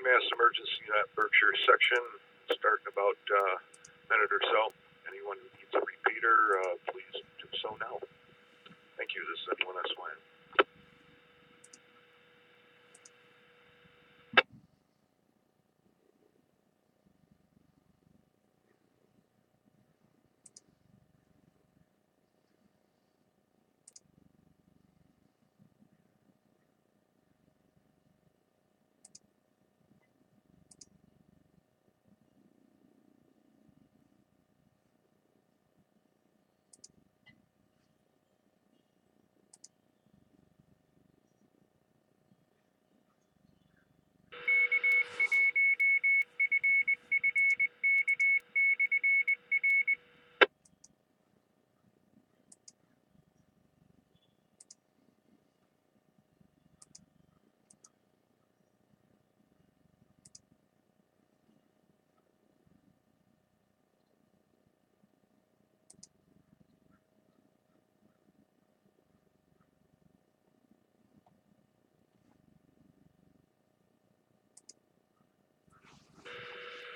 Western Mass Emergency Net Berkshire section, starting about uh, a minute or so. Anyone who needs a repeater, uh, please do so now. Thank you. This is N1SYN.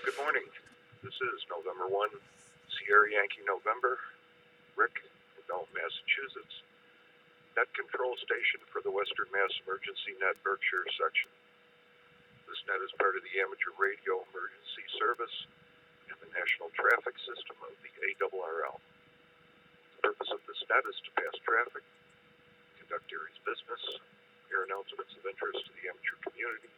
Good morning. This is November 1, Sierra Yankee November, Rick, Adult, Massachusetts. Net control station for the Western Mass Emergency Net Berkshire section. This net is part of the Amateur Radio Emergency Service and the National Traffic System of the ARRL. The purpose of this net is to pass traffic, conduct ARES business, hear announcements of interest to the amateur community,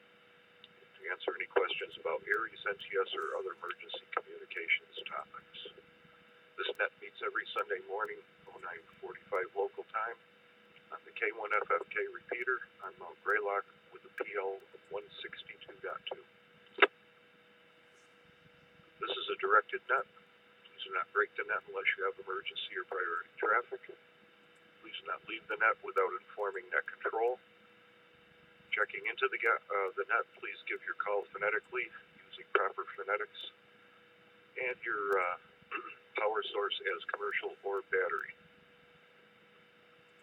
to answer any questions about ARES, NTS, or other emergency communications topics. This net meets every Sunday morning, 0945 local time, on the K1FFK repeater on Mount Greylock with a PL of 162.2. This is a directed net. Please do not break the net unless you have emergency or priority traffic. Please do not leave the net without informing net control. Checking into the, uh, the net, please give your call phonetically using proper phonetics and your uh, power source as commercial or battery.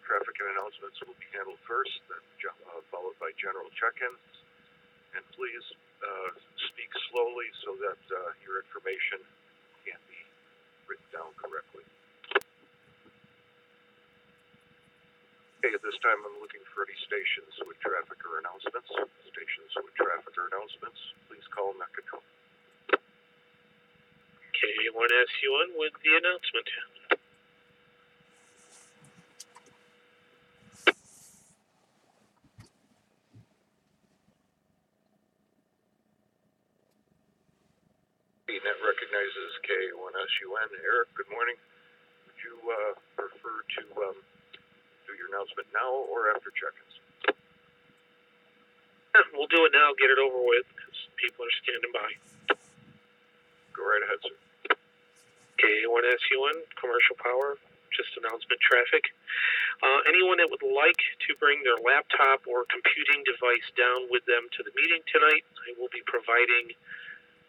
Traffic and announcements will be handled first, then uh, followed by general check-ins. And please uh, speak slowly so that uh, your information can be written down correctly. Okay, at this time, I'm looking for any stations with traffic or announcements. Stations with traffic or announcements, please call Net Control. K1SUN with the announcement. Net recognizes K1SUN. Eric, good morning. Would you uh, prefer to um, do your announcement now or after check-ins? We'll do it now, get it over with, because people are standing by. Go right ahead, sir. K1SUN, commercial power, just announcement traffic. Uh, anyone that would like to bring their laptop or computing device down with them to the meeting tonight, I will be providing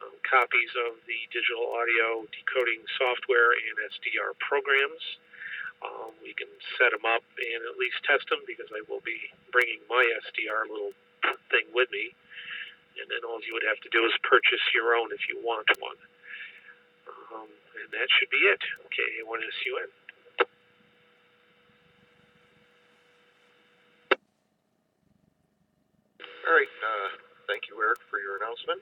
um, copies of the digital audio decoding software and SDR programs. Um, we can set them up and at least test them because I will be bringing my SDR little thing with me. And then all you would have to do is purchase your own if you want one. Um, and that should be it. Okay, K1SUN. All right, uh, thank you, Eric, for your announcement.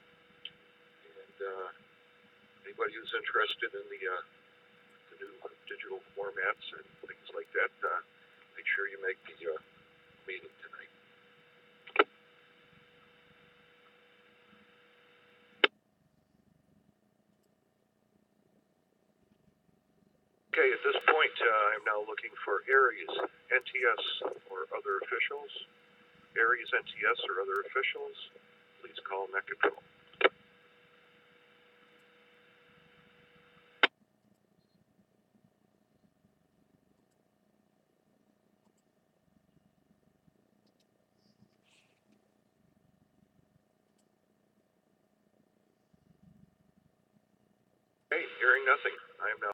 And uh, anybody who's interested in the, uh, the new digital formats and things like that, uh, make sure you make the uh, meeting tonight. Okay, at this point, uh, I'm now looking for ARES, NTS, or other officials. ARES, NTS, or other officials, please call Net Control. Okay, hearing nothing, I am now